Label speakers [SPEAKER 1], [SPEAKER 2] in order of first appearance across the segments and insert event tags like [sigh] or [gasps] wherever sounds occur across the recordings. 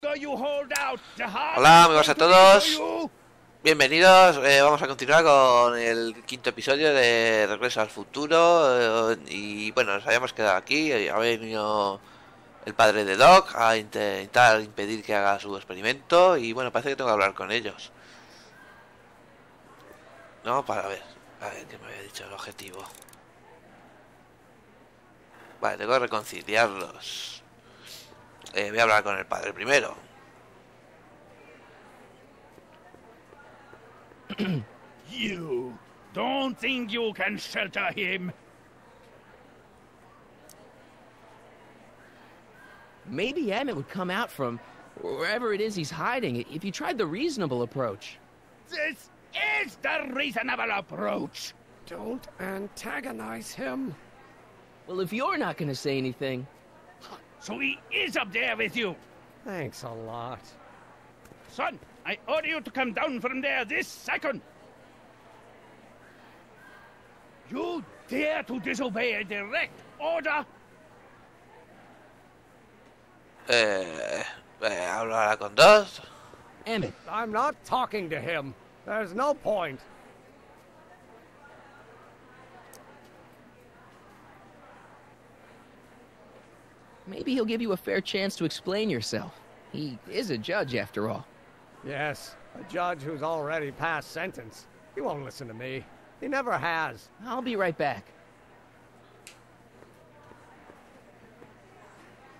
[SPEAKER 1] Hola amigos a todos, bienvenidos, eh, vamos a continuar con el quinto episodio de Regreso al Futuro eh, y bueno, nos habíamos quedado aquí, ha venido el padre de Doc a intentar impedir que haga su experimento y bueno, parece que tengo que hablar con ellos. No, para ver, a ver qué me había dicho el objetivo. Vale, tengo que reconciliarlos. Eh, voy a hablar con el padre primero. [clears throat]
[SPEAKER 2] you don't think you can shelter him?
[SPEAKER 3] Maybe Emmett would come out from wherever it is he's hiding if you tried the reasonable approach.
[SPEAKER 2] This is the reasonable approach.
[SPEAKER 4] Don't antagonize him.
[SPEAKER 3] Well, if you're not going to say anything.
[SPEAKER 2] So he is up there with you.
[SPEAKER 4] Thanks a lot.
[SPEAKER 2] Son, I order you to come down from there this second. You dare to disobey a direct order?
[SPEAKER 1] Eh, hablará con dos.
[SPEAKER 3] Emmett,
[SPEAKER 4] I'm not talking to him. There's no point.
[SPEAKER 3] Maybe he'll give you a fair chance to explain yourself. He is a judge, after all.
[SPEAKER 4] Yes, a judge who's already passed sentence. He won't listen to me. He never has.
[SPEAKER 3] I'll be right back.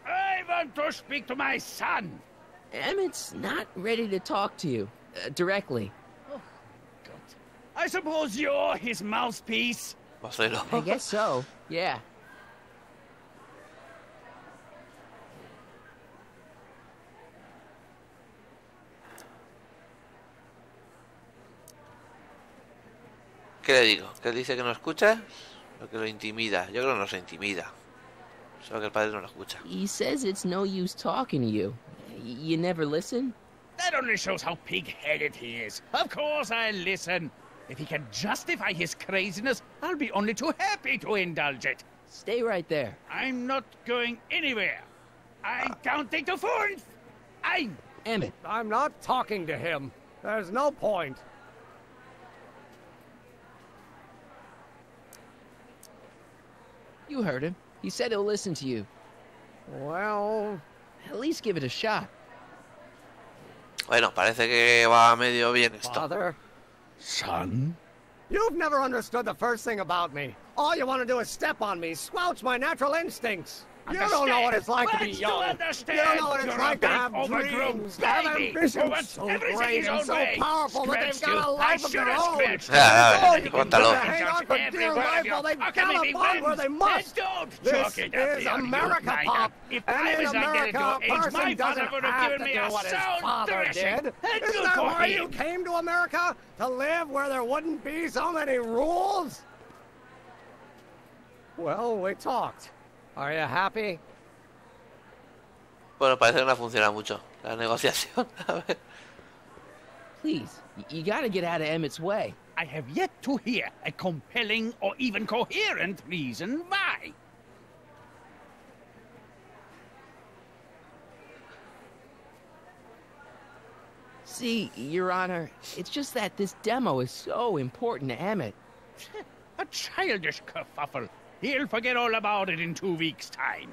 [SPEAKER 2] I want to speak to my son.
[SPEAKER 3] Emmett's not ready to talk to you uh, directly.
[SPEAKER 2] I suppose you're his mouthpiece.
[SPEAKER 1] Vocero.
[SPEAKER 3] I guess so, [laughs] yeah.
[SPEAKER 1] ¿Qué le digo? ¿Que dice que no escucha? ¿O que lo intimida? Yo creo que no se intimida. Solo que el padre no lo escucha.
[SPEAKER 3] He says it's no use talking to you. You never listen?
[SPEAKER 2] That only shows how pig-headed he is. Of course I'll listen. If he can justify his craziness, I'll be only too happy to indulge it.
[SPEAKER 3] Stay right there.
[SPEAKER 2] I'm not going anywhere. I'm counting to four. I'm.
[SPEAKER 3] Emmett,
[SPEAKER 4] I'm not talking to him. There's no point.
[SPEAKER 3] You heard him. He said he'll listen to you.
[SPEAKER 4] Well,
[SPEAKER 3] At least give it a shot.
[SPEAKER 1] Bueno, parece que va medio bien esto.
[SPEAKER 4] Father,
[SPEAKER 2] Son?
[SPEAKER 4] you've never understood the first thing about me. All you want to do is step on me, squelch my natural instincts. You don't know what it's like to be
[SPEAKER 2] What's
[SPEAKER 4] young.
[SPEAKER 2] understand?
[SPEAKER 4] You don't know what it's
[SPEAKER 2] You're
[SPEAKER 4] like to have dreams, to have ambitions so great
[SPEAKER 2] his
[SPEAKER 4] and so
[SPEAKER 2] way.
[SPEAKER 4] powerful that they've got a life of
[SPEAKER 2] sure
[SPEAKER 4] their own.
[SPEAKER 2] scratched
[SPEAKER 1] you. Yeah, yeah,
[SPEAKER 4] you
[SPEAKER 1] cuéntalo.
[SPEAKER 4] can hang on for
[SPEAKER 2] Every
[SPEAKER 4] dear
[SPEAKER 2] word
[SPEAKER 4] life while they
[SPEAKER 2] How can
[SPEAKER 4] gallop
[SPEAKER 2] we be
[SPEAKER 4] on where they must.
[SPEAKER 2] Don't
[SPEAKER 4] This
[SPEAKER 2] chalk it up
[SPEAKER 4] is America, Pop.
[SPEAKER 2] If
[SPEAKER 4] And in
[SPEAKER 2] was not getting
[SPEAKER 4] America, a person doesn't
[SPEAKER 2] have
[SPEAKER 4] have to do what his father did. Isn't that why you came to America? To live where there wouldn't be so many rules? Well, we talked. Are you happy?
[SPEAKER 1] Bueno, parece que no funciona mucho la negociación. [laughs] A ver.
[SPEAKER 3] Please, you gotta get out of Emmett's way.
[SPEAKER 2] I have yet to hear a compelling or even coherent reason why.
[SPEAKER 3] See, Your Honor, it's just that this demo is so important to Emmett. [laughs]
[SPEAKER 2] A childish kerfuffle. He'll forget all about it in two weeks' time.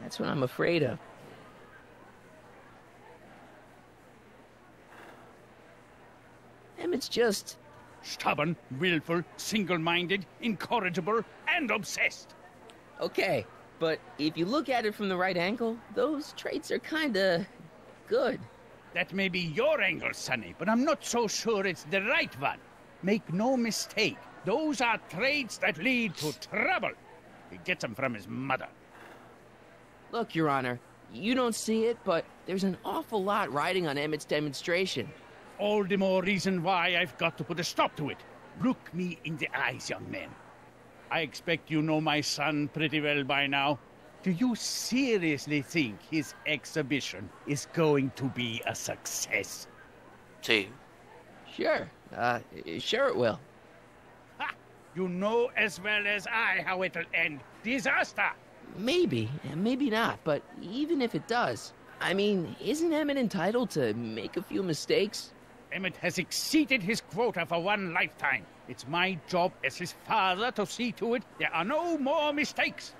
[SPEAKER 3] That's what I'm afraid of. Emmett's just.
[SPEAKER 2] Stubborn, willful, single-minded, incorrigible, and obsessed.
[SPEAKER 3] Okay, but if you look at it from the right angle, those traits are kinda. good.
[SPEAKER 2] That may be your angle, Sonny, but I'm not so sure it's the right one. Make no mistake, those are traits that lead to trouble. He gets them from his mother.
[SPEAKER 3] Look, Your Honor, you don't see it, but there's an awful lot riding on Emmett's demonstration.
[SPEAKER 2] All the more reason why I've got to put a stop to it. Look me in the eyes, young man. I expect you know my son pretty well by now. Do you seriously think his exhibition is going to be a success?
[SPEAKER 1] Sí.
[SPEAKER 3] Sure, uh, sure it will.
[SPEAKER 2] You know as well as I how it'll end. Disaster!
[SPEAKER 3] Maybe, maybe not, but even if it does, I mean, isn't Emmett entitled to make a few mistakes?
[SPEAKER 2] Emmett has exceeded his quota for one lifetime. It's my job as his father to see to it there are no more mistakes.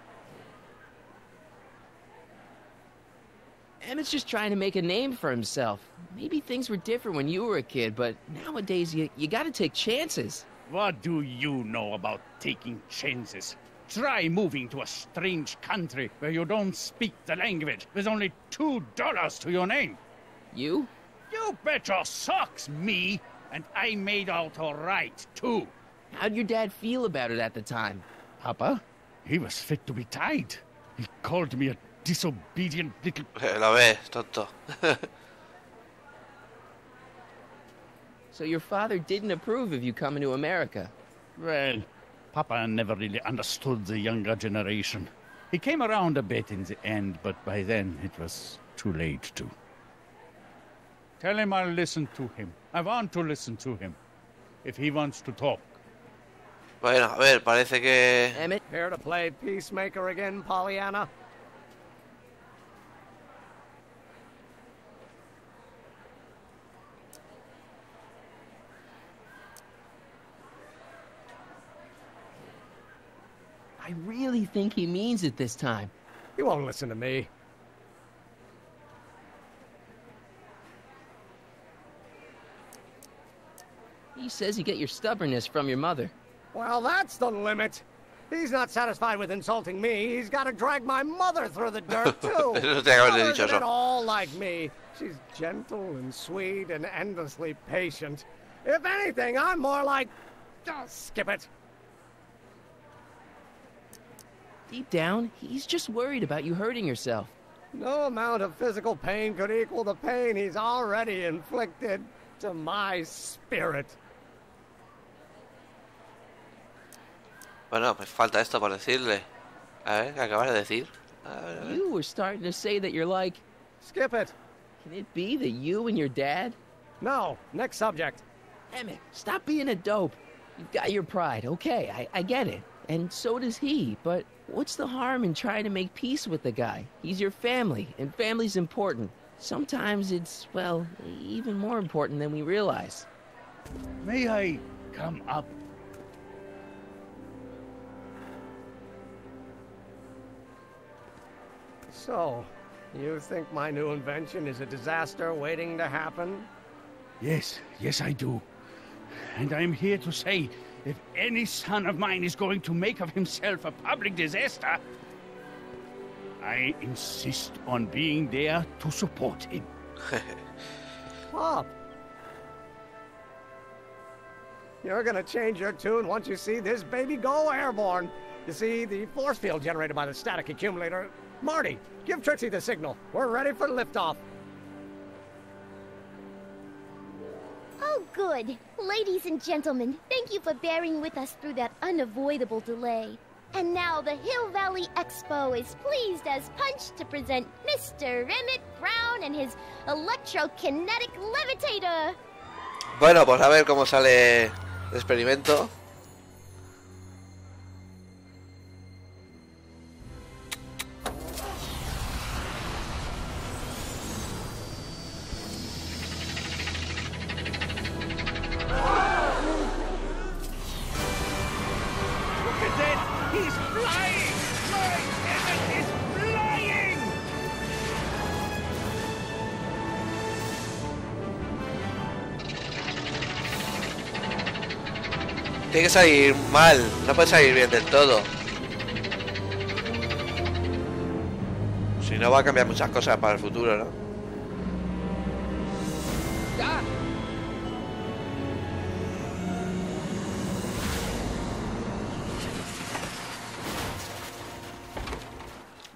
[SPEAKER 3] Emmett's just trying to make a name for himself. Maybe things were different when you were a kid, but nowadays you, you gotta take chances.
[SPEAKER 2] What do you know about taking chances? Try moving to a strange country where you don't speak the language with only two dollars to your name.
[SPEAKER 3] You?
[SPEAKER 2] You bet your socks, me, and I made out all right, too.
[SPEAKER 3] How'd your dad feel about it at the time?
[SPEAKER 2] Papa, he was fit to be tied. He called me a disobedient little...
[SPEAKER 1] Eh, Lo ves, tonto. [laughs]
[SPEAKER 3] So your father didn't approve of you coming to America?
[SPEAKER 2] Well, Papa never really understood the younger generation. He came around a bit in the end, but by then it was too late to. Tell him I'll listen to him. I want to listen to him. If he wants to talk.
[SPEAKER 1] Bueno, a ver, parece que...
[SPEAKER 3] Emmett,
[SPEAKER 4] Here to play peacemaker again, Pollyanna?
[SPEAKER 3] I really think he means it this time.
[SPEAKER 4] He won't listen to me.
[SPEAKER 3] He says you get your stubbornness from your mother.
[SPEAKER 4] Well, that's the limit. He's not satisfied with insulting me. He's got to drag my mother through the dirt, [laughs] too.
[SPEAKER 1] Eso te acabas de
[SPEAKER 4] Mothers
[SPEAKER 1] dicho
[SPEAKER 4] all like me. She's gentle and sweet and endlessly patient. If anything, I'm more like... Just skip it.
[SPEAKER 3] Deep down, he's just worried about you hurting yourself.
[SPEAKER 4] No amount of physical pain could equal the pain he's already inflicted to my spirit.
[SPEAKER 1] Bueno, me falta esto por decirle. A ver, ¿qué acabas de decir? A ver, a ver.
[SPEAKER 3] You were starting to say that you're like,
[SPEAKER 4] Skip it.
[SPEAKER 3] can it be that you and your dad?
[SPEAKER 4] No, next subject.
[SPEAKER 3] Emmett, stop being a dope. You've got your pride, okay, I, I get it. And so does he, but what's the harm in trying to make peace with the guy? He's your family, and family's important. Sometimes it's, well, even more important than we realize.
[SPEAKER 2] May I come up?
[SPEAKER 4] So, you think my new invention is a disaster waiting to happen?
[SPEAKER 2] Yes, yes, I do. And I'm here to say if any son of mine is going to make of himself a public disaster, I insist on being there to support him. [laughs]
[SPEAKER 4] Pop! You're gonna change your tune once you see this baby go airborne. You see, the force field generated by the static accumulator. Marty, give Trixie the signal. We're ready for liftoff.
[SPEAKER 5] Oh, good. Ladies and gentlemen, thank you for bearing with us through that unavoidable delay. And now the Hill Valley Expo is pleased as punch to present Mr. Emmett Brown and his electrokinetic levitator.
[SPEAKER 1] Bueno, pues a ver cómo sale el experimento. Tiene que salir mal, no puede salir bien del todo. Si no va a cambiar muchas cosas para el futuro, ¿no?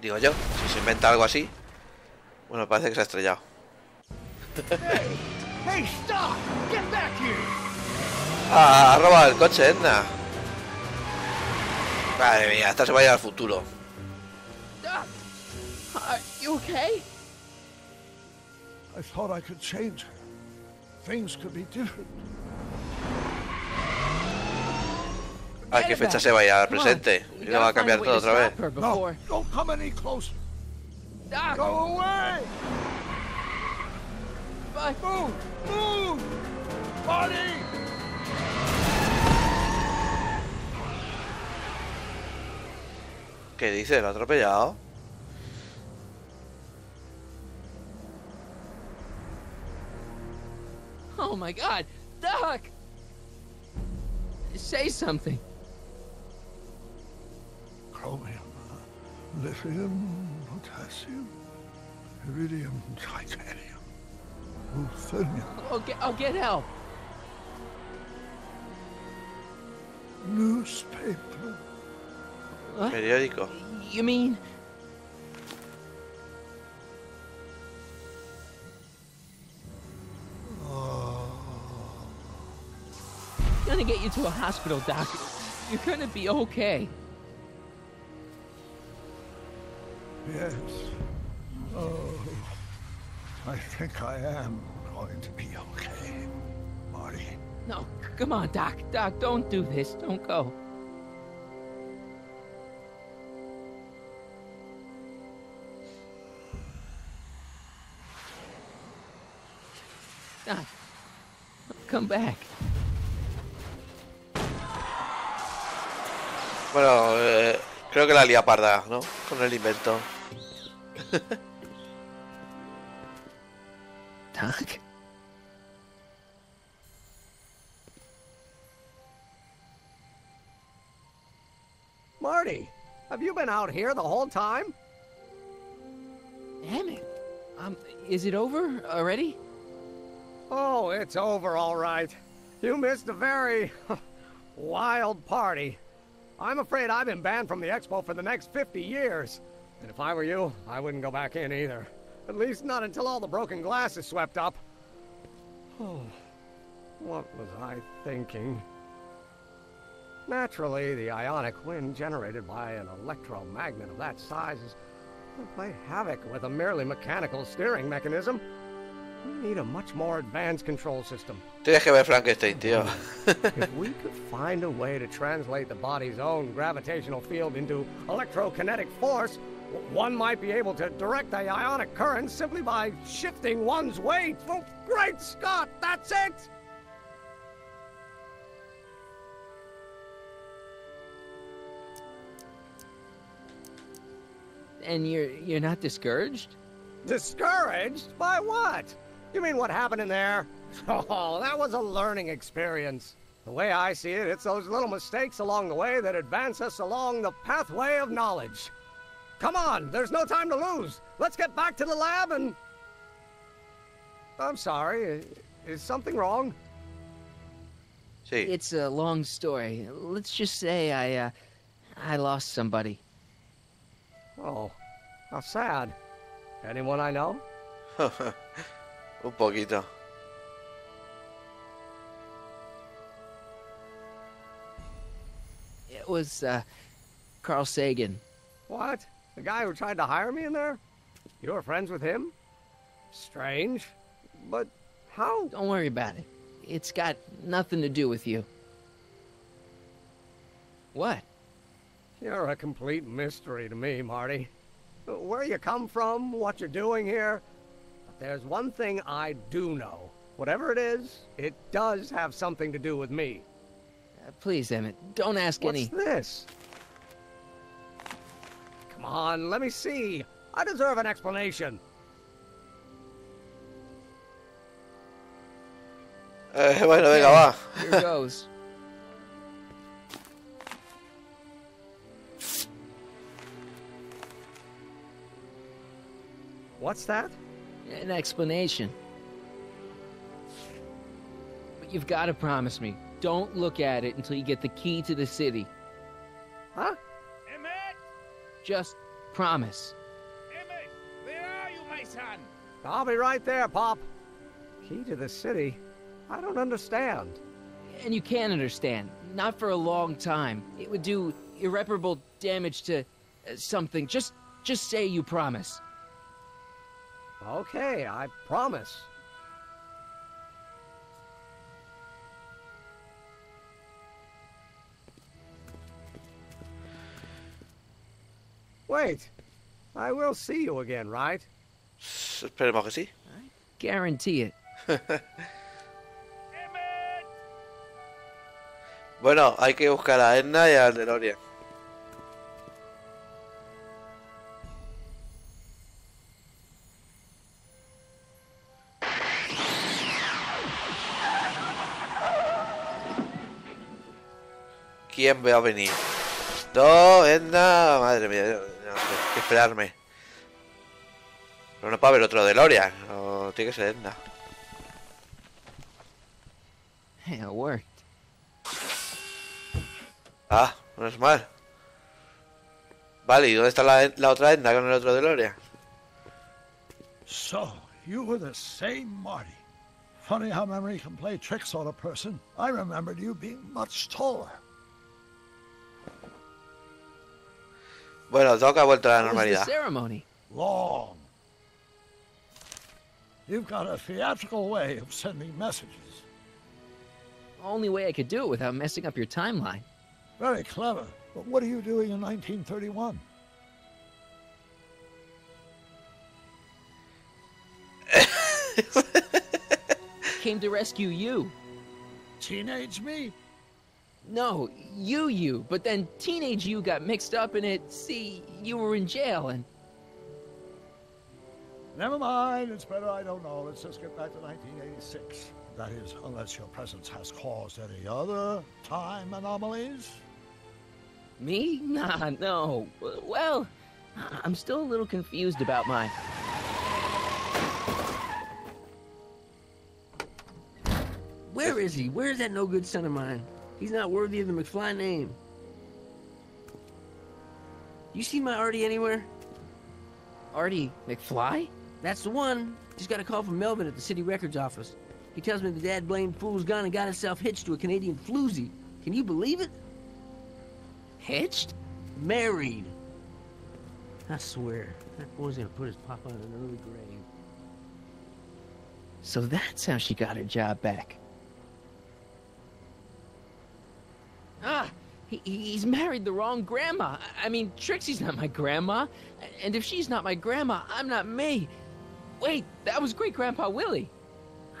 [SPEAKER 1] Digo yo, si se inventa algo así. Bueno, parece que se ha estrellado.
[SPEAKER 2] Hey, stop! Get back!
[SPEAKER 1] Ah, ha robado el coche, Edna. Madre mía, esta se va a ir al futuro.
[SPEAKER 3] Ah! Are you okay?
[SPEAKER 6] I thought I could change. Things could be different.
[SPEAKER 1] ¿A qué fecha se va a ir al presente? Y lo va a cambiar todo
[SPEAKER 3] to
[SPEAKER 1] otra vez.
[SPEAKER 6] No,
[SPEAKER 3] before-
[SPEAKER 6] don't come any closer.
[SPEAKER 3] Ah!
[SPEAKER 6] Go away!
[SPEAKER 3] Bye.
[SPEAKER 6] Move! Move!
[SPEAKER 1] ¿Qué dice? ¿Lo ha atropellado?
[SPEAKER 3] Oh my god, Doc! Say something.
[SPEAKER 6] Chromium, uh, lithium, potassium, iridium, titanium, ruthenium,
[SPEAKER 3] I'll get, I'll get help.
[SPEAKER 6] newspaper.
[SPEAKER 3] What?
[SPEAKER 1] Periódico.
[SPEAKER 3] You mean? Oh. Gonna get you to a hospital, Doc. You're gonna be okay.
[SPEAKER 6] Yes. Oh, I think I am going to be okay, Marty.
[SPEAKER 3] No, come on, Doc. Doc, don't do this. Don't go. Come back.
[SPEAKER 1] Bueno, eh, creo que la lía parda, ¿no? Con el invento.
[SPEAKER 3] Doc?
[SPEAKER 4] Marty, have you been out here the whole time?
[SPEAKER 3] Emmett, um, is it over already?
[SPEAKER 4] Oh, it's over all right. You missed a very [laughs] wild party. I'm afraid I've been banned from the expo for the next 50 years. And if I were you, I wouldn't go back in either. At least not until all the broken glass is swept up. [sighs] Oh, what was I thinking? Naturally, the ionic wind generated by an electromagnet of that size is play havoc with a merely mechanical steering mechanism. We need a much more advanced control system.
[SPEAKER 1] Tienes que ver Frankenstein, tío. [laughs]
[SPEAKER 4] if we could find a way to translate the body's own gravitational field into electrokinetic force, one might be able to direct the ionic current simply by shifting one's weight. Oh, great Scott, that's it!
[SPEAKER 3] And you're you're not discouraged?
[SPEAKER 4] Discouraged? By what? You mean what happened in there? [laughs] Oh, that was a learning experience. The way I see it, it's those little mistakes along the way that advance us along the pathway of knowledge. Come on, there's no time to lose. Let's get back to the lab and. I'm sorry, is something wrong?
[SPEAKER 1] Sí.
[SPEAKER 3] It's a long story. Let's just say I uh I lost somebody.
[SPEAKER 4] Oh, how sad. Anyone I know? [laughs]
[SPEAKER 1] Un poquito.
[SPEAKER 3] It was uh Carl Sagan.
[SPEAKER 4] What? The guy who tried to hire me in there? You were friends with him? Strange. But how?
[SPEAKER 3] Don't worry about it. It's got nothing to do with you. What?
[SPEAKER 4] You're a complete mystery to me, Marty. Where you come from, what you're doing here. But there's one thing I do know. Whatever it is, it does have something to do with me.
[SPEAKER 3] Uh, please, Emmett, don't ask
[SPEAKER 4] What's
[SPEAKER 3] any.
[SPEAKER 4] What's this? Come on, let me see. I deserve an explanation.
[SPEAKER 1] Eh, bueno, venga, va. [laughs]
[SPEAKER 3] Here goes.
[SPEAKER 4] What's that?
[SPEAKER 3] An explanation. But you've got to promise me. Don't look at it until you get the key to the city.
[SPEAKER 4] Huh?
[SPEAKER 2] Emmett!
[SPEAKER 3] Just promise.
[SPEAKER 2] Emmett! Where are you, my son?
[SPEAKER 4] I'll be right there, Pop. Key to the city? I don't understand.
[SPEAKER 3] And you can't understand. Not for a long time. It would do irreparable damage to uh, something. Just just say you promise.
[SPEAKER 4] Okay, I promise. Wait, I will see you again, right?
[SPEAKER 1] Esperemos que sí.
[SPEAKER 3] Guarantee it. [laughs]
[SPEAKER 1] Bueno, hay que buscar a Edna y a DeLorean. ¿Quién va a venir? No, Edna, madre mía, no, hay que esperarme. Pero no puede haber otro DeLorean, no, tiene que ser Edna.
[SPEAKER 3] Hey, [laughs] it worked.
[SPEAKER 1] Ah, no es mal. Vale, ¿y dónde está la, la otra Edna con el otro DeLorean?
[SPEAKER 6] So, you were the same Marty. Funny how memory can play tricks on a person. I remembered you being much taller.
[SPEAKER 1] Bueno, Doc ha vuelto a la
[SPEAKER 3] What was the
[SPEAKER 1] normalidad.
[SPEAKER 3] ceremony?
[SPEAKER 6] Long. You've got a theatrical way of sending messages.
[SPEAKER 3] Only way I could do it without messing up your timeline.
[SPEAKER 6] Very clever. But what are you doing in 1931?
[SPEAKER 3] Came to rescue you.
[SPEAKER 6] Teenage me?
[SPEAKER 3] No, you, you. But then teenage you got mixed up in it. See, you were in jail and.
[SPEAKER 6] Never mind. It's better I don't know. Let's just get back to 1986. That is, unless your presence has caused any other time anomalies.
[SPEAKER 3] Me? Nah, no. Well, I- I'm still a little confused about my.
[SPEAKER 7] Where is he? Where's that no good son of mine? He's not worthy of the McFly name. You see my Artie anywhere?
[SPEAKER 3] Artie McFly?
[SPEAKER 7] That's the one. Just got a call from Melvin at the city records office. He tells me the dad blamed fool's gone and got himself hitched to a Canadian floozy. Can you believe it?
[SPEAKER 3] Hitched?
[SPEAKER 7] Married. I swear, that boy's gonna put his papa in an early grave.
[SPEAKER 3] So that's how she got her job back. Ah, he, he's married the wrong grandma. I mean, Trixie's not my grandma. And if she's not my grandma, I'm not me. Wait, that was great grandpa Willie.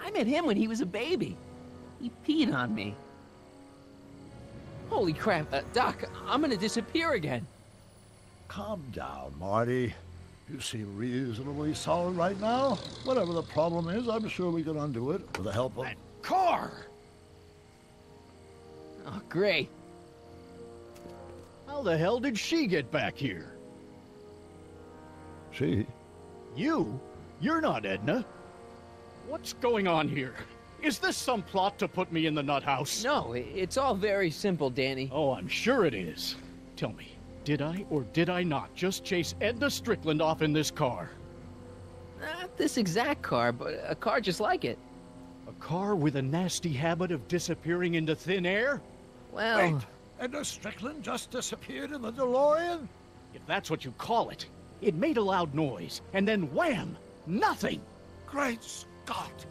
[SPEAKER 3] I met him when he was a baby. He peed on me. Holy crap, uh, Doc, I'm gonna disappear again.
[SPEAKER 6] Calm down, Marty. You seem reasonably solid right now. Whatever the problem is, I'm sure we can undo it with the help of.
[SPEAKER 2] That car!
[SPEAKER 3] Oh, great.
[SPEAKER 2] How the hell did she get back here?
[SPEAKER 6] She.
[SPEAKER 2] You? You're not Edna. What's going on here? Is this some plot to put me in the nut house?
[SPEAKER 3] No, it's all very simple, Danny.
[SPEAKER 2] Oh, I'm sure it is. Tell me, did I or did I not just chase Edna Strickland off in this car?
[SPEAKER 3] Not this exact car, but a car just like it.
[SPEAKER 2] A car with a nasty habit of disappearing into thin air?
[SPEAKER 3] Well,
[SPEAKER 6] Wait! Edna Strickland just disappeared in the DeLorean?
[SPEAKER 2] If that's what you call it. It made a loud noise, and then wham! Nothing!
[SPEAKER 6] Great Scott!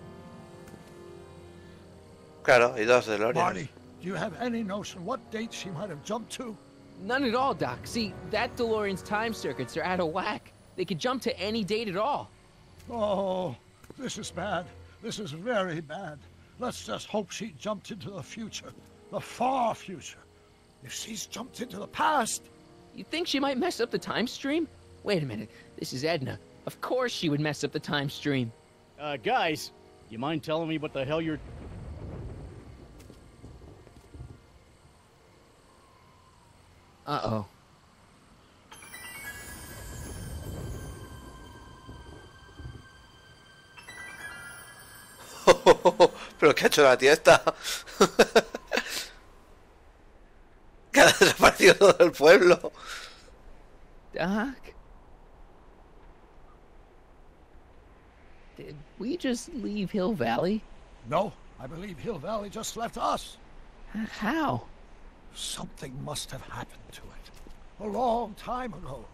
[SPEAKER 1] Claro, y dos DeLorean.
[SPEAKER 6] Marty, do you have any notion what date she might have jumped to?
[SPEAKER 3] none at all, Doc. See, that DeLorean's time circuits are out of whack. They could jump to any date at all.
[SPEAKER 6] Oh, this is bad. This is very bad. Let's just hope she jumped into the future, the far future. If she's jumped into the past,
[SPEAKER 3] You think she might mess up the time stream? Wait a minute. This is Edna. Of course she would mess up the time stream.
[SPEAKER 2] Uh, guys, you mind telling me what the hell you're.
[SPEAKER 3] Uh oh. [laughs]
[SPEAKER 1] Pero ¿qué ha hecho la tía esta? [laughs] que ha desaparecido todo el pueblo.
[SPEAKER 3] Doc? Did we just leave Hill Valley?
[SPEAKER 6] no, I believe Hill Valley just left us.
[SPEAKER 3] How?
[SPEAKER 6] Something must have happened to it. A long time ago.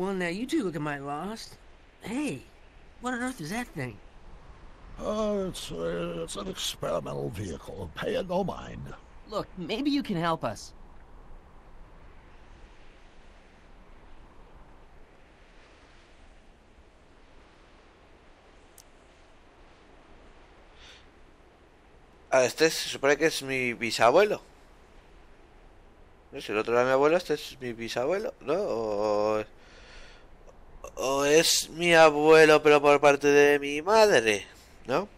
[SPEAKER 7] Well, now you two look at my lost. Hey, what on earth is that thing?
[SPEAKER 6] Oh, it's, uh, it's an experimental vehicle. Pay it no mind.
[SPEAKER 3] Look, maybe you can help us.
[SPEAKER 1] Ah, este se supone que es mi bisabuelo. No sé, el otro era mi abuelo, este es mi bisabuelo, ¿no? O, o es mi abuelo, pero por parte de mi madre, ¿no?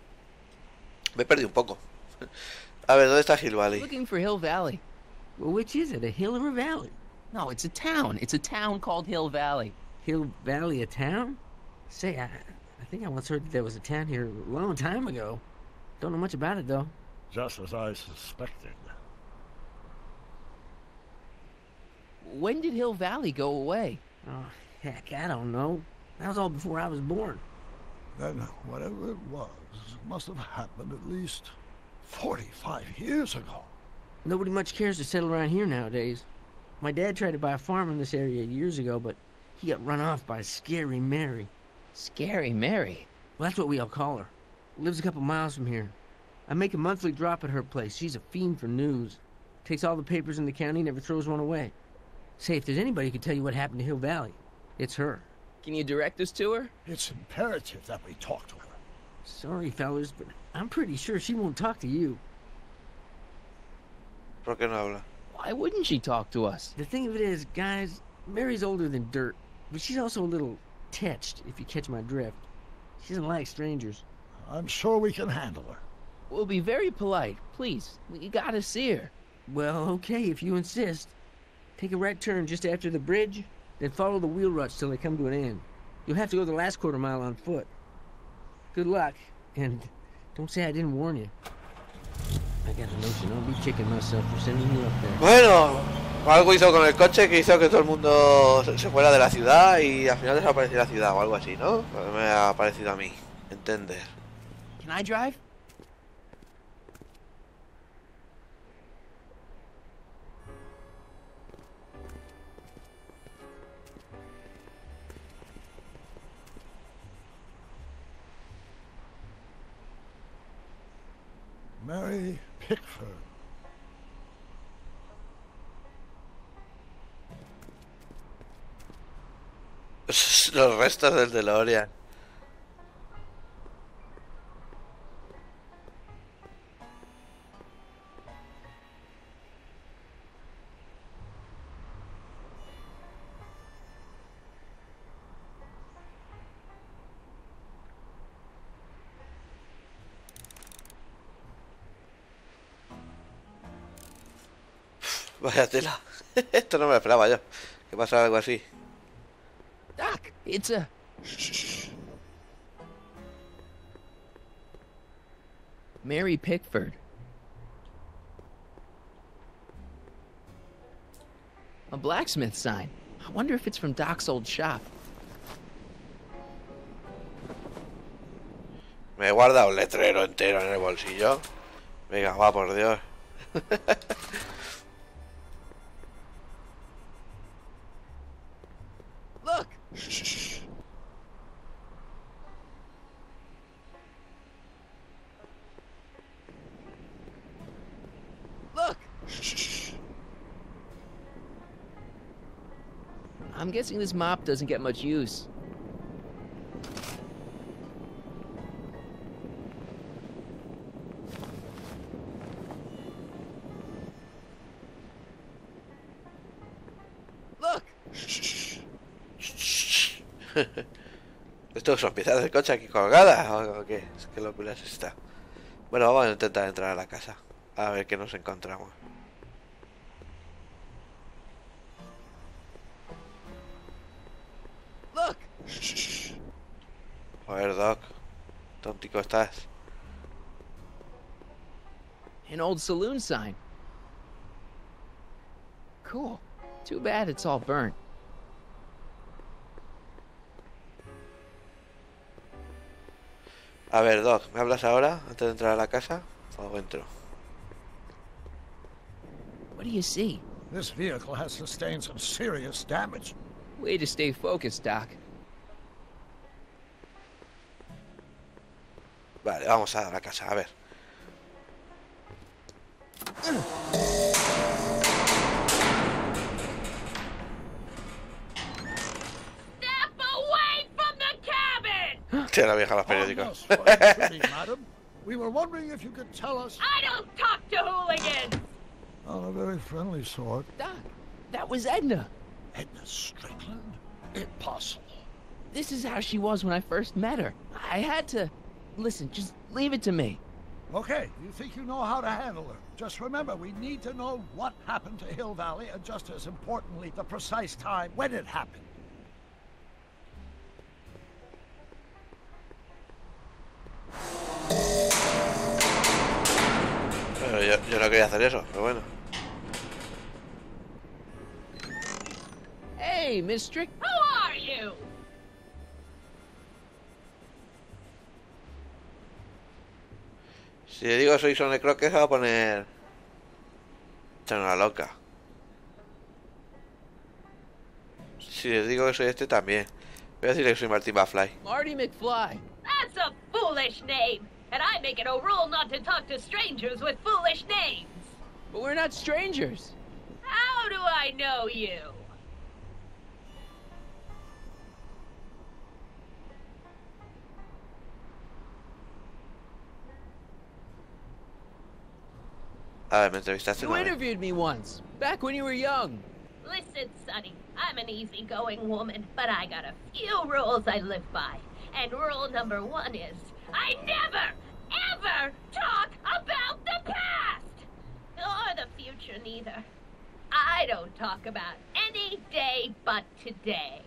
[SPEAKER 1] Me perdí un poco. [laughs] A ver, ¿dónde está Hill Valley?
[SPEAKER 3] Looking for Hill Valley.
[SPEAKER 7] Well, which is it, a hill or a valley?
[SPEAKER 3] No, it's a town. It's a town called Hill Valley.
[SPEAKER 7] Hill Valley, a town? Say, I, I think I once heard that there was a town here a long time ago. Don't know much about it, though.
[SPEAKER 6] Just as I suspected.
[SPEAKER 3] When did Hill Valley go away?
[SPEAKER 7] Oh, heck, I don't know. That was all before I was born.
[SPEAKER 6] Then whatever it was must have happened at least 45 years ago.
[SPEAKER 7] Nobody much cares to settle around here nowadays. My dad tried to buy a farm in this area years ago, but he got run off by Scary Mary.
[SPEAKER 3] Scary Mary.
[SPEAKER 7] Well, that's what we all call her. Lives a couple miles from here. I make a monthly drop at her place. She's a fiend for news. Takes all the papers in the county, never throws one away. Say, if there's anybody who can tell you what happened to Hill Valley, it's her.
[SPEAKER 3] Can you direct us to her?
[SPEAKER 6] It's imperative that we talk to her.
[SPEAKER 7] Sorry, fellas, but I'm pretty sure she won't talk to you.
[SPEAKER 1] ¿Por qué no habla?
[SPEAKER 3] Why wouldn't she talk to us?
[SPEAKER 7] The thing of it is, guys, Mary's older than dirt, but she's also a little tetched, if you catch my drift. She doesn't like strangers.
[SPEAKER 6] I'm sure we can handle her.
[SPEAKER 3] We'll be very polite. Please, we gotta see her.
[SPEAKER 7] Well, okay, if you insist. Take a right turn just after the bridge, then follow the wheel ruts till they come to an end. You'll have to go the last quarter mile on foot. Good luck, and don't say I didn't warn you. I got a notion I'll be kicking myself for sending you up there.
[SPEAKER 1] Bueno, algo hizo con el coche que hizo que todo el mundo se se fuera de la ciudad y al final desapareció la ciudad o algo así, ¿no? Me ha parecido a mí entender.
[SPEAKER 3] Can I drive?
[SPEAKER 6] Mary Pickford. [laughs]
[SPEAKER 1] Los restos del DeLorean. Vaya tela. [laughs] Esto no me lo esperaba yo. Que pasara algo así.
[SPEAKER 3] Doc, it's a. Mary Pickford. A blacksmith sign. I wonder if it's from Doc's old shop.
[SPEAKER 1] Me he guardado un letrero entero en el bolsillo. Venga, va por Dios. [laughs]
[SPEAKER 3] guessing this mop doesn't get much use. Look! [laughs]
[SPEAKER 1] ¿Esto son piezas del coche aquí colgadas o qué? ¿Qué locura es esta? Bueno, vamos a intentar entrar a la casa. A ver qué nos encontramos. Estás.
[SPEAKER 3] An old saloon sign. Cool. Too bad it's all burnt.
[SPEAKER 1] A ver, Doc, ¿me hablas ahora antes de entrar a la casa? O entro.
[SPEAKER 3] What do you see?
[SPEAKER 6] This vehicle has sustained some serious damage.
[SPEAKER 3] Way to stay focused, Doc.
[SPEAKER 1] Vale, vamos a la casa, a ver. Che, la vieja
[SPEAKER 6] las periódicas. [laughs] We were wondering if you could tell us.
[SPEAKER 8] I don't talk to hooligans.
[SPEAKER 6] On a very friendly sort.
[SPEAKER 3] That, that was Edna.
[SPEAKER 6] Edna Strickland? Impossible.
[SPEAKER 3] This is how she was when I first met her. I had to. Listen, just leave it to me.
[SPEAKER 6] Okay, you think you know how to handle her. Just remember, we need to know what happened to Hill Valley, and just as importantly, the precise time when it happened.
[SPEAKER 1] Pero yo, yo no quería hacer eso, pero bueno.
[SPEAKER 3] Hey, Miss
[SPEAKER 1] Si le digo soy Sone Croques, va a poner. Esta una loca. Si les digo que soy este, también. Voy a decirle que soy Martin McFly.
[SPEAKER 3] Marty McFly.
[SPEAKER 8] That's a foolish name, and I make it a rule not to talk to strangers with foolish names.
[SPEAKER 3] But we're not strangers.
[SPEAKER 8] How do I know you?
[SPEAKER 1] A ver, me entrevistaste
[SPEAKER 3] You interviewed me once, back when you were young.
[SPEAKER 8] Listen, Sonny, I'm an easygoing woman, but I got a few rules I live by. And rule number one is I never, ever talk about the past! Or the future, neither. I don't talk about any day but today.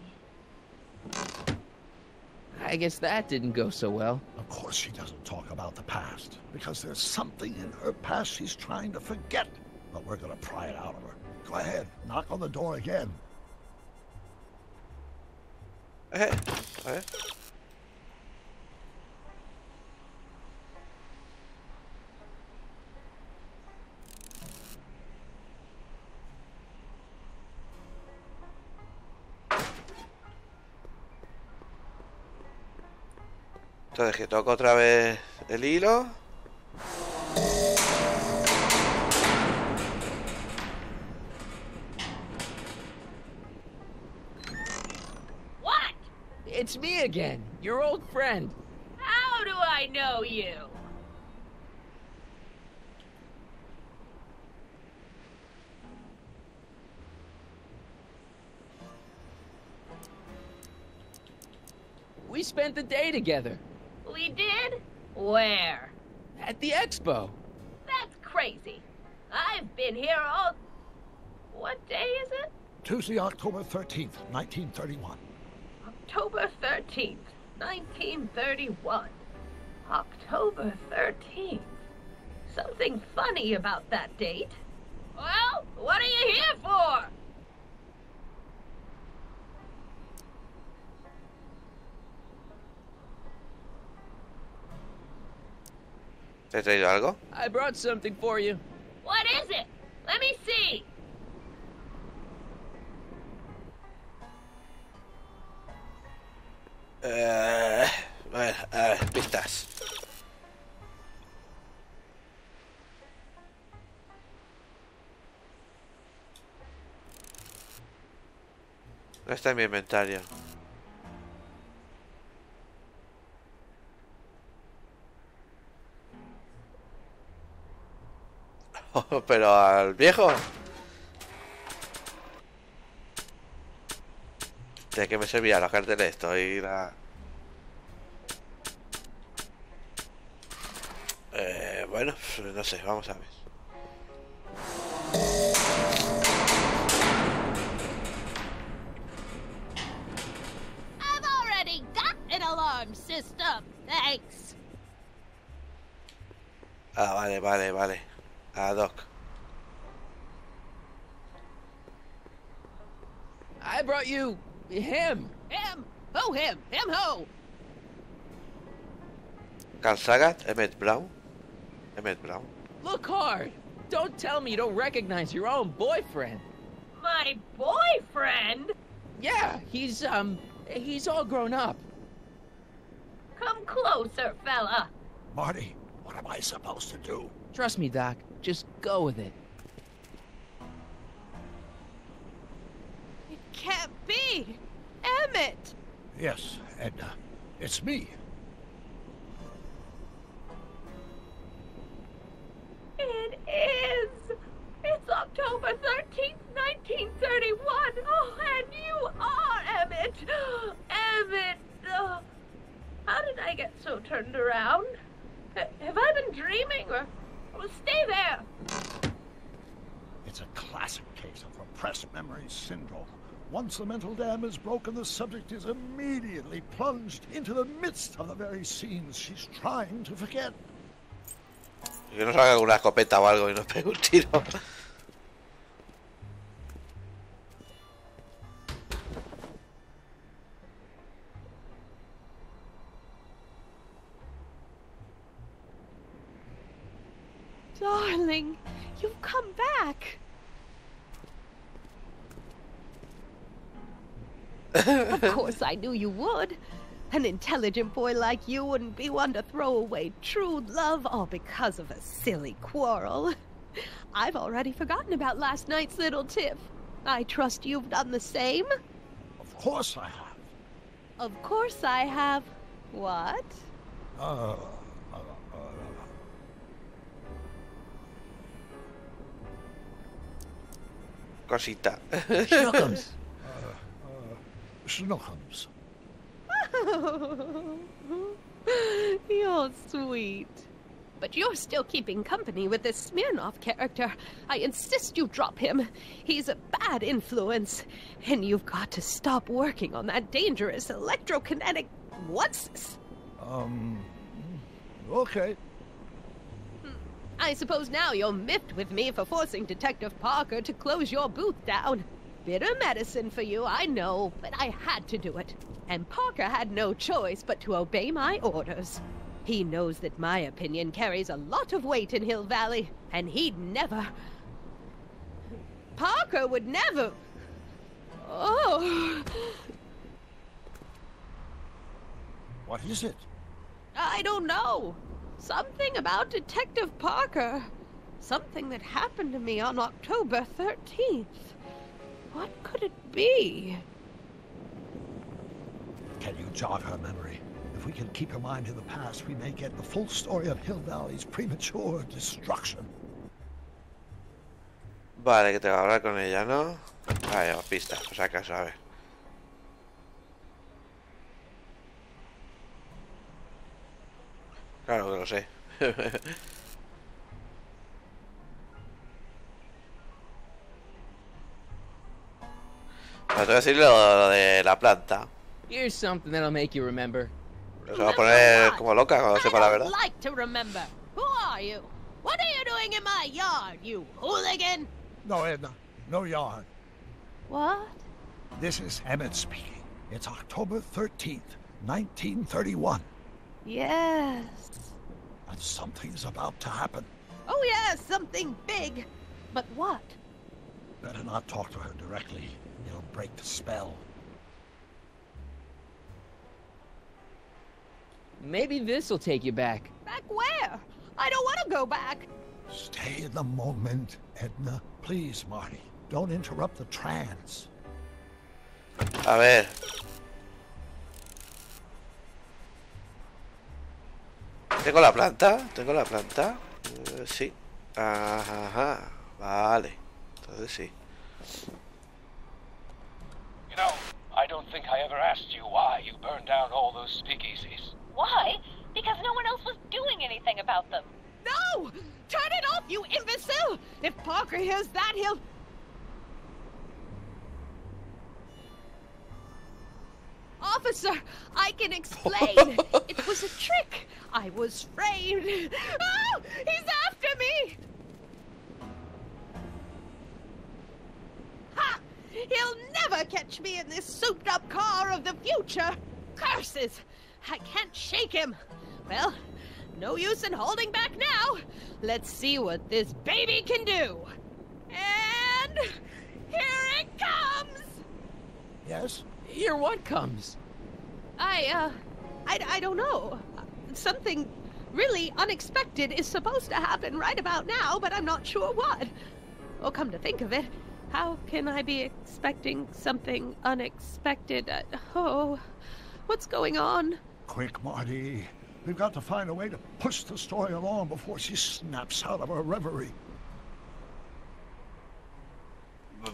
[SPEAKER 3] I guess that didn't go so well.
[SPEAKER 6] Of course, she doesn't talk about the past, because there's something in her past she's trying to forget. But we're gonna pry it out of her. Go ahead, knock on the door again.
[SPEAKER 1] Eh, a Entonces que toco otra vez el hilo.
[SPEAKER 8] What?
[SPEAKER 3] It's me again, your old friend.
[SPEAKER 8] How do I know you?
[SPEAKER 3] We spent the day together
[SPEAKER 8] We did? Where?
[SPEAKER 3] at the expo.
[SPEAKER 8] That's crazy. I've been here all. What day is it?
[SPEAKER 6] Tuesday, October 13th, 1931.
[SPEAKER 8] October 13th, 1931. October 13th. Something funny about that date. Well, what are you here for?
[SPEAKER 1] ¿Te he traído algo?
[SPEAKER 3] I brought something for you.
[SPEAKER 8] What is it? Let me see.
[SPEAKER 1] A ver, a ver, pistas. No está en mi inventario. [laughs] Pero al viejo. ¿De qué me servía los carteles esto y la... Eh, bueno, no sé, vamos a ver.
[SPEAKER 8] I've already got an alarm system. Thanks.
[SPEAKER 1] Ah, vale, vale, vale. Ah, Doc.
[SPEAKER 3] I brought you him.
[SPEAKER 8] Him? Who him? Him who?
[SPEAKER 1] Carl Sagan, Emmett Brown. Emmett Brown.
[SPEAKER 3] Look hard. Don't tell me you don't recognize your own boyfriend.
[SPEAKER 8] My boyfriend?
[SPEAKER 3] Yeah, he's um he's all grown up.
[SPEAKER 8] Come closer, fella.
[SPEAKER 6] Marty, what am I supposed to do?
[SPEAKER 3] Trust me, Doc. Just go with it.
[SPEAKER 8] It can't be! Emmett!
[SPEAKER 6] Yes, Edna. It's me. It is! It's
[SPEAKER 8] October 13th, 1931! Oh, and you are Emmett! Emmett! Oh, how did I get so turned around? Have I been dreaming or will stay there.
[SPEAKER 6] It's a classic case of repressed memory syndrome. Once the mental dam is broken, the subject is immediately plunged into the midst of the very scenes she's trying to forget.
[SPEAKER 1] Yo no salga con una escopeta o algo y pegue un tiro.
[SPEAKER 8] I knew you would. An intelligent boy like you wouldn't be one to throw away true love all because of a silly quarrel. I've already forgotten about last night's little tiff. I trust you've done the same?
[SPEAKER 6] Of course I have.
[SPEAKER 8] Of course I have. What?
[SPEAKER 6] Uh, uh, uh,
[SPEAKER 1] Cosita. [laughs]
[SPEAKER 3] Schnookums.
[SPEAKER 6] Schnookums. [laughs]
[SPEAKER 8] you're sweet. But you're still keeping company with this Smirnov character. I insist you drop him. He's a bad influence. And you've got to stop working on that dangerous electrokinetic. What's this?
[SPEAKER 6] Um, okay.
[SPEAKER 8] I suppose now you're miffed with me for forcing Detective Parker to close your booth down. Bitter medicine for you, I know, but I had to do it. And Parker had no choice but to obey my orders. He knows that my opinion carries a lot of weight in Hill Valley, and he'd never. Parker would never. Oh.
[SPEAKER 6] What is it?
[SPEAKER 8] I don't know. Something about Detective Parker. Something that happened to me on October 13th. What could it be?
[SPEAKER 6] Can you jog her memory? If we can keep her mind in the past, we may get the full story of Hill Valley's premature destruction.
[SPEAKER 1] Vale, que tengo que hablar con ella, ¿no? Vale, pista, por si acaso, a ver. Claro que lo sé. [laughs] te voy a decir lo, lo de la planta.
[SPEAKER 3] Here's something that'll make you remember.
[SPEAKER 1] Se va a poner como loca cuando sepa la
[SPEAKER 8] I
[SPEAKER 1] verdad.
[SPEAKER 8] like to remember. Who are you? What are you doing in my yard, you hooligan?
[SPEAKER 6] No, Edna. No yard.
[SPEAKER 8] What?
[SPEAKER 6] This is Emmett speaking. It's October 13th, 1931.
[SPEAKER 8] Yes.
[SPEAKER 6] And something's about to happen.
[SPEAKER 8] Oh, yes, something big. But what?
[SPEAKER 6] Better not talk to her directly. It'll break the spell.
[SPEAKER 3] Maybe this'll take you back.
[SPEAKER 8] Back where? I don't want to go back.
[SPEAKER 6] Stay in the moment, Edna. Please, Marty. Don't interrupt the trance.
[SPEAKER 1] A ver. ¿Tengo la planta? ¿Tengo la planta? Eh, sí. Ajá. Vale. Entonces sí.
[SPEAKER 9] You know, I don't think I ever asked you why you burned down all those speakeasies.
[SPEAKER 8] Why? Because no one else was doing anything about them. No! Turn it off, you imbecile! If Parker hears that, he'll. Officer, I can explain. [laughs] it was a trick. I was framed. Oh, he's after me! Ha! He'll never catch me in this souped up car of the future. Curses! I can't shake him. Well, no use in holding back now. Let's see what this baby can do. And here it comes!
[SPEAKER 6] Yes?
[SPEAKER 3] Here what comes?
[SPEAKER 8] I, uh, I, I don't know. Something really unexpected is supposed to happen right about now, but I'm not sure what. Oh, come to think of it, how can I be expecting something unexpected? Uh, oh, what's going on?
[SPEAKER 6] Quick, Marty. We've got to find a way to push the story along before she snaps out of her reverie.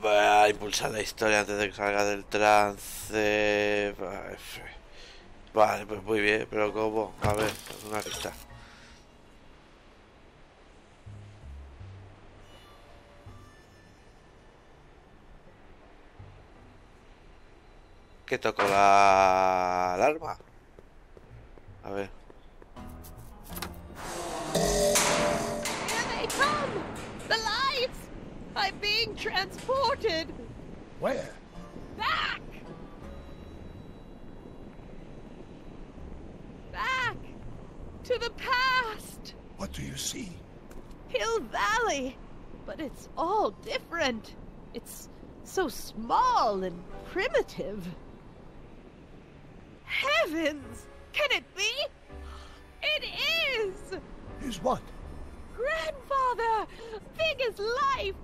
[SPEAKER 1] Va a impulsar la historia antes de que salga del trance. Vale, pues muy bien, pero ¿cómo? A ver, una pista. Que toco la alarma. A ver.
[SPEAKER 8] Here they come! The lights! I'm being transported
[SPEAKER 6] Where?
[SPEAKER 8] back! Back to the past!
[SPEAKER 6] What do you see?
[SPEAKER 8] Hill Valley! But it's all different. It's so small and primitive. Heavens! Can it be? It is!
[SPEAKER 6] Is what?
[SPEAKER 8] Grandfather! Big as life!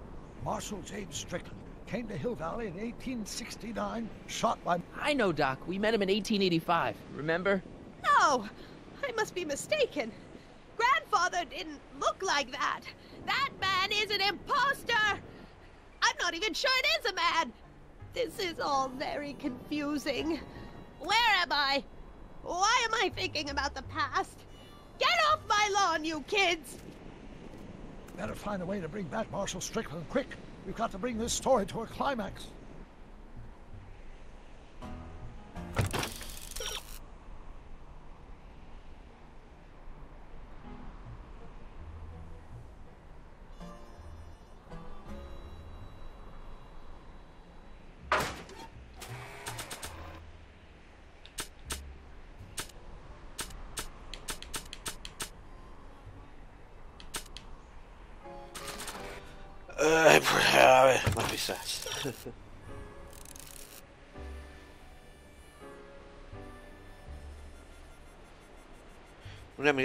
[SPEAKER 6] Marshal James Strickland came to Hill Valley in 1869, shot by.
[SPEAKER 3] I know, Doc. We met him in 1885. Remember?
[SPEAKER 8] No! I must be mistaken. Grandfather didn't look like that. That man is an imposter! I'm not even sure it is a man! This is all very confusing. Where am I? Why am I thinking about the past? Get off my lawn, you kids!
[SPEAKER 6] Better find a way to bring back Marshal Strickland quick. We've got to bring this story to a climax.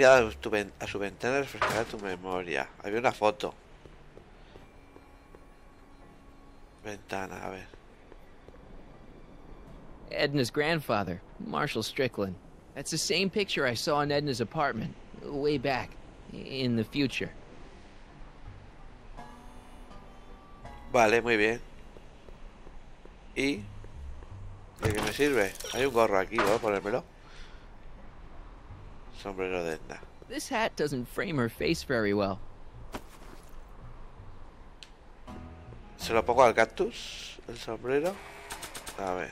[SPEAKER 1] Mirada a, su ventana refrescará tu memoria. Había una foto. Ventana, a ver.
[SPEAKER 3] Edna's grandfather, Marshall Strickland. That's the same picture I saw in Edna's apartment, way back, in the future.
[SPEAKER 1] Vale, muy bien. ¿Y? ¿De qué me sirve? Hay un gorro aquí, ¿voy a ponérmelo? Sombrero de Edna.
[SPEAKER 3] This hat doesn't frame her face very well.
[SPEAKER 1] ¿Se lo pongo al cactus? ¿El sombrero? A ver.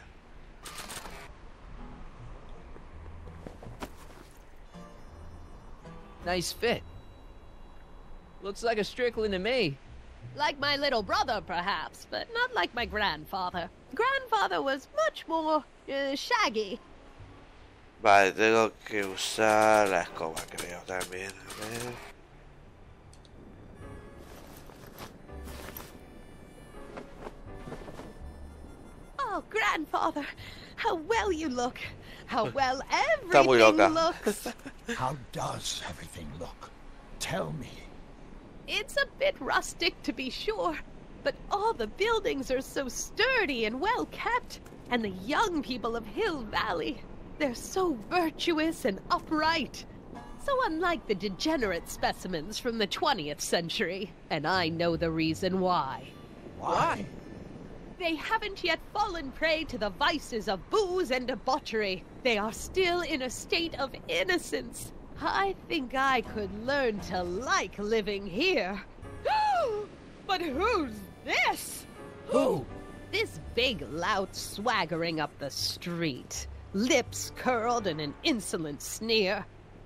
[SPEAKER 3] Nice fit. Looks like a Strickland to me.
[SPEAKER 8] Like my little brother, perhaps, but not like my grandfather. Grandfather was much more uh, shaggy.
[SPEAKER 1] Vale, tengo que usar la escoba, creo, también. A ver.
[SPEAKER 8] Oh, grandfather, how well you look. How well
[SPEAKER 1] Está muy
[SPEAKER 8] everything
[SPEAKER 1] loca.
[SPEAKER 8] looks. [laughs]
[SPEAKER 6] How does everything look? Tell me.
[SPEAKER 8] It's a bit rustic, to be sure, but all the buildings are so sturdy and well kept. And the young people of Hill Valley, they're so virtuous and upright. So unlike the degenerate specimens from the 20th century. And I know the reason why.
[SPEAKER 6] Why?
[SPEAKER 8] They haven't yet fallen prey to the vices of booze and debauchery. They are still in a state of innocence. I think I could learn to like living here. [gasps] but who's this?
[SPEAKER 6] Who?
[SPEAKER 8] This big lout swaggering up the street, lips curled in an insolent sneer.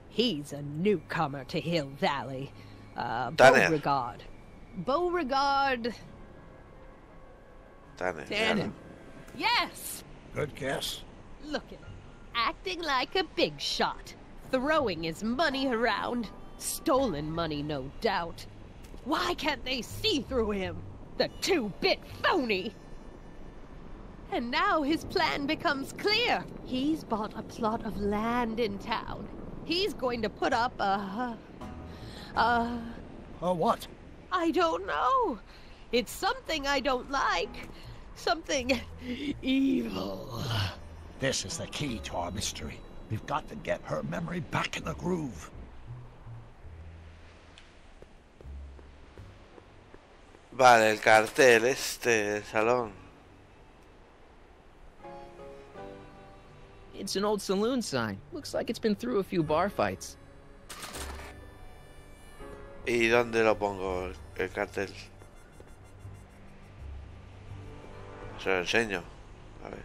[SPEAKER 8] He's a newcomer to Hill Valley. Uh,
[SPEAKER 1] Tannen.
[SPEAKER 8] Beauregard. Beauregard.
[SPEAKER 1] Tannen.
[SPEAKER 3] Tannen.
[SPEAKER 8] Yes!
[SPEAKER 6] Good guess.
[SPEAKER 8] Look at him. Acting like a big shot. Throwing his money around. Stolen money, no doubt. Why can't they see through him? The two bit phony! And now his plan becomes clear. He's bought a plot of land in town. He's going to put up a. a.
[SPEAKER 6] Uh, what?
[SPEAKER 8] I don't know. It's something I don't like. Something evil.
[SPEAKER 6] This is the key to our mystery. We've got to get her memory back in the groove.
[SPEAKER 1] Vale, el cartel este, el salón.
[SPEAKER 3] It's an old saloon sign. Looks like it's been through a few bar fights.
[SPEAKER 1] ¿Y dónde lo pongo el, el cartel? Se lo enseño. A ver.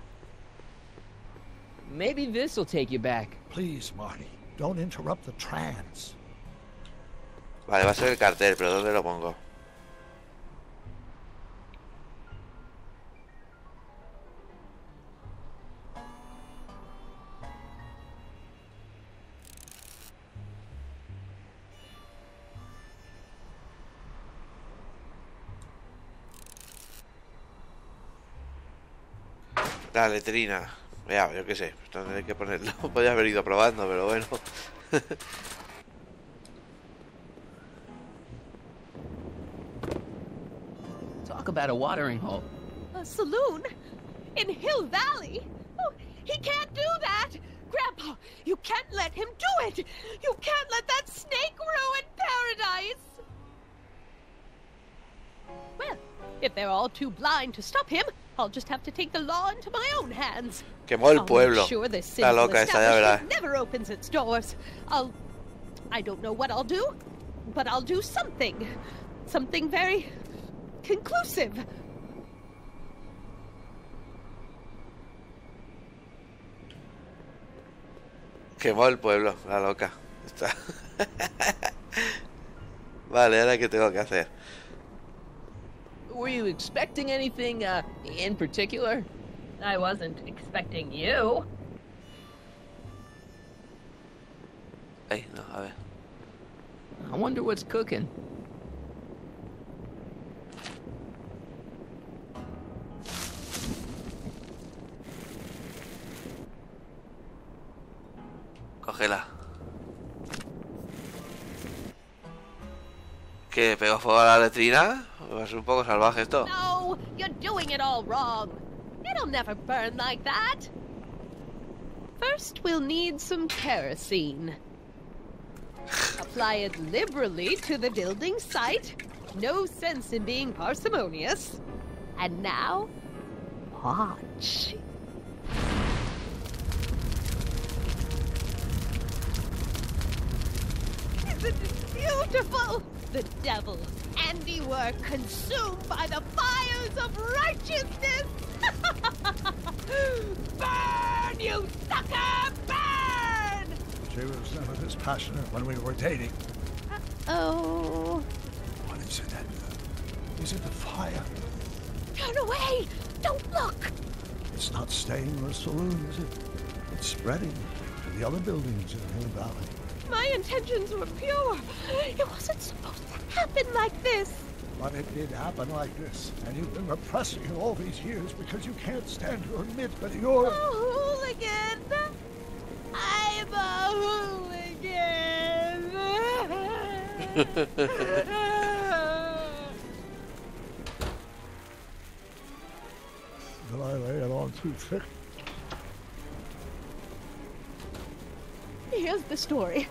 [SPEAKER 3] Maybe this'll take you back.
[SPEAKER 6] Please, Marty, don't interrupt the trance.
[SPEAKER 1] Vale, va a ser el cartel, pero ¿dónde lo pongo? La letrina. Ya, yo qué sé, tendré que ponerlo. [laughs] Podría haber ido probando, pero bueno. [laughs]
[SPEAKER 3] Talk about a watering hole.
[SPEAKER 8] A saloon? In Hill Valley? Oh, he can't do that! Grandpa, you can't let him do it! You can't let that snake ruin paradise! Well, if they're all too blind to stop him, I'll just have to take the law into my own hands.
[SPEAKER 1] Quemó el pueblo.
[SPEAKER 8] sure sinful
[SPEAKER 1] loca esta, ya verás.
[SPEAKER 8] never opens its doors. I'll... I don't know what I'll do, but I'll do something. Something very... conclusive.
[SPEAKER 1] Quemó el pueblo, la loca. Está. [laughs] vale, ahora qué tengo que hacer.
[SPEAKER 3] Were you expecting anything, uh, in particular?
[SPEAKER 10] I wasn't expecting you.
[SPEAKER 1] Ay, no, a ver.
[SPEAKER 3] I wonder what's cooking.
[SPEAKER 1] Cógela. ¿Qué? ¿Pegó fuego a la letrina? Es un poco salvaje esto.
[SPEAKER 8] No, you're doing it all wrong. It'll never burn like that. First, we'll need some kerosene. [laughs] Apply it liberally to the building site. No sense in being parsimonious. And now, watch. Isn't it beautiful? The devil handiwork consumed by the fires of righteousness! [laughs] burn, you sucker! Burn!
[SPEAKER 6] She was never this passionate when we were dating.
[SPEAKER 8] Oh,
[SPEAKER 6] What is it? Is it the fire?
[SPEAKER 8] turn away! Don't look!
[SPEAKER 6] It's not staying in the saloon, is it? It's spreading to the other buildings in Hill Valley.
[SPEAKER 8] My intentions were pure. It wasn't supposed to happen like this.
[SPEAKER 6] But it did happen like this, and you've been repressing it all these years because you can't stand to admit that you're...
[SPEAKER 8] A hooligan! I'm a hooligan!
[SPEAKER 6] Did [laughs] I lay it on too thick?
[SPEAKER 8] Here's the story.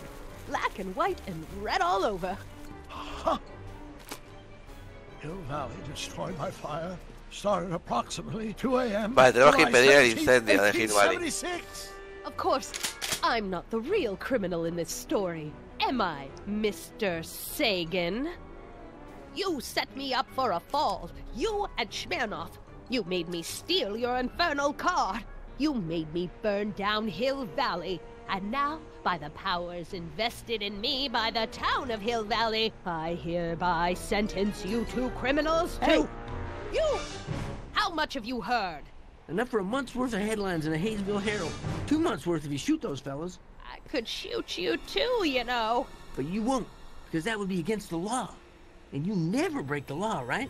[SPEAKER 8] Black and white and red all over.
[SPEAKER 6] Hill Valley destroyed by fire started approximately 2 a.m.
[SPEAKER 1] Vale, tenemos que
[SPEAKER 6] July
[SPEAKER 1] impedir el
[SPEAKER 6] 17th,
[SPEAKER 1] incendio de Hill Valley.
[SPEAKER 8] Of course, I'm not the real criminal in this story. Am I, Mr. Sagan? You set me up for a fall. You and Smirnoff. You made me steal your infernal car. You made me burn down Hill Valley. And now, by the powers invested in me by the town of Hill Valley, I hereby sentence you two criminals to.
[SPEAKER 7] Hey!
[SPEAKER 8] You! How much have you heard?
[SPEAKER 7] Enough for a month's worth of headlines in the Hayesville Herald. Two months worth if you shoot those fellas.
[SPEAKER 8] I could shoot you too, you know.
[SPEAKER 7] But you won't, because that would be against the law. And you never break the law, right?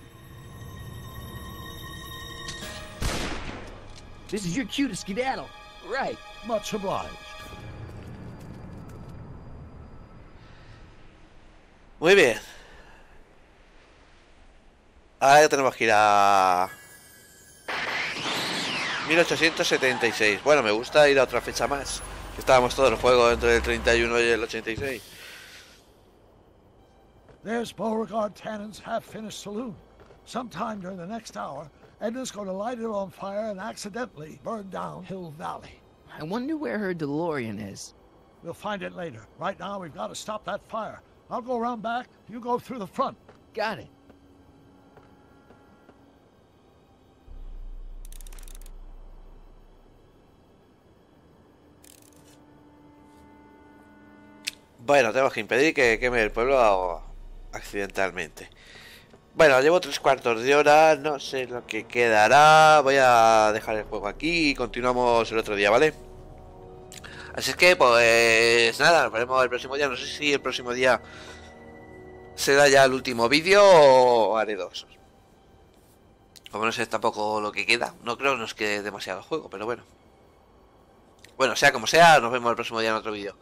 [SPEAKER 7] This is your cue to skedaddle.
[SPEAKER 3] Right.
[SPEAKER 6] Much obliged.
[SPEAKER 1] Muy bien. Ahora tenemos que ir a... 1876. Bueno, me gusta ir a otra fecha más. Estábamos todo el juego entre el 31 y el 86.
[SPEAKER 6] There's Beauregard Tannen's half-finished saloon. Sometime during the next hour, Edna's going to light it on fire and accidentally burn down Hill Valley.
[SPEAKER 3] I wonder where her DeLorean is.
[SPEAKER 6] We'll find it later. Right now, we've got to stop that fire. I'll go around back. You go through the front.
[SPEAKER 3] Got it.
[SPEAKER 1] Bueno, tenemos que impedir que queme el pueblo accidentalmente. Bueno, llevo tres cuartos de hora, no sé lo que quedará. Voy a dejar el juego aquí y continuamos el otro día, ¿vale? Así es que, pues nada, nos veremos el próximo día. No sé si el próximo día será ya el último vídeo o haré dos. Como no sé tampoco lo que queda. No creo que nos quede demasiado juego, pero bueno. Bueno, sea como sea, nos vemos el próximo día en otro vídeo.